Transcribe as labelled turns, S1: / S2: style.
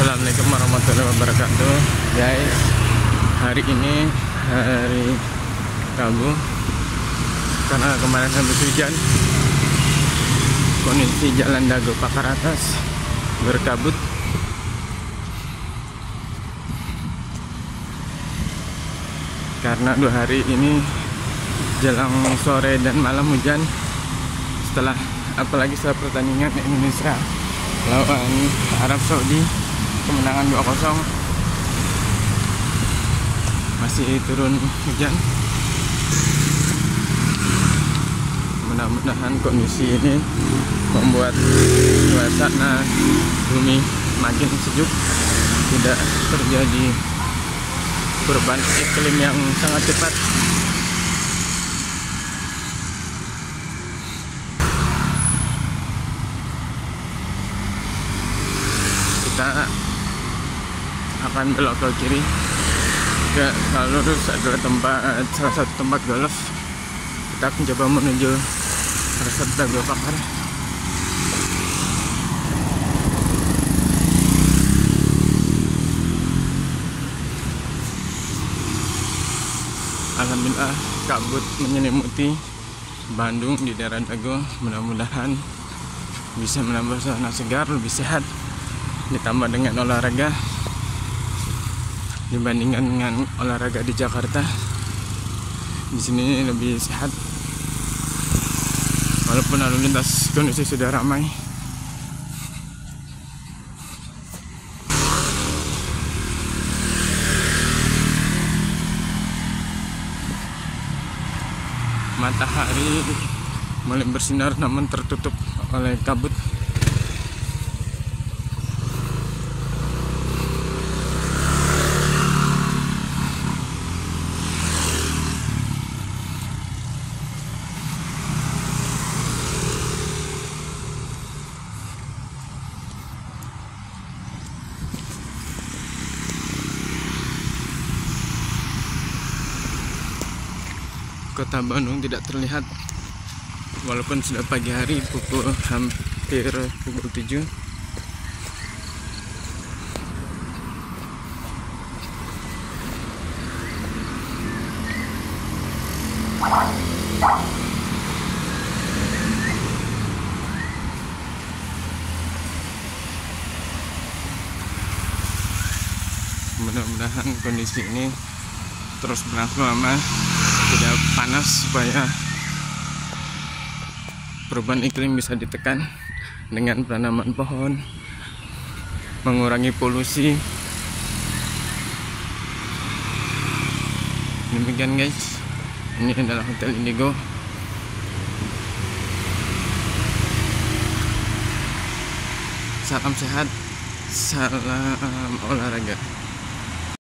S1: Assalamualaikum warahmatullahi wabarakatuh. Guys Hari ini Hari Rabu. Karena kemarin habis hujan Kondisi jalan Dago Pakar Atas Berkabut. Karena dua hari ini Jelang sore dan malam hujan Setelah Apalagi setelah pertandingan Indonesia Lawan Arab Saudi kemenangan 2-0 masih turun hujan. Mudah-mudahan kondisi ini membuat suasana bumi makin sejuk. Tidak terjadi perubahan iklim yang sangat cepat kita akan belok ke kiri. Ke kalau lurus adalah tempat salah satu tempat golf. Kita akan coba menuju resort Dago Pakar Alhamdulillah kabut menyelimuti Bandung di daerah Dago. Mudah-mudahan bisa menambah suasana segar lebih sehat ditambah dengan olahraga dibandingkan dengan olahraga di Jakarta. Di sini lebih sehat. Walaupun lalu lintas kondisi sudah ramai. Matahari mulai bersinar namun tertutup oleh kabut kota Bandung tidak terlihat walaupun sudah pagi hari pukul hampir pukul 7 mudah-mudahan kondisi ini terus berlangsung lama panas supaya perubahan iklim bisa ditekan dengan penanaman pohon mengurangi polusi. Demikian guys. Ini adalah hotel Indigo. Salam sehat salam olahraga